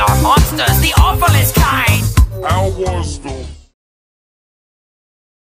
are monsters, the awfulest kind. How was the